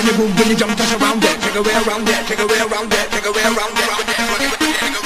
when you move, when you jump, touch around that, take a way around that, take a way around that, take a way around that.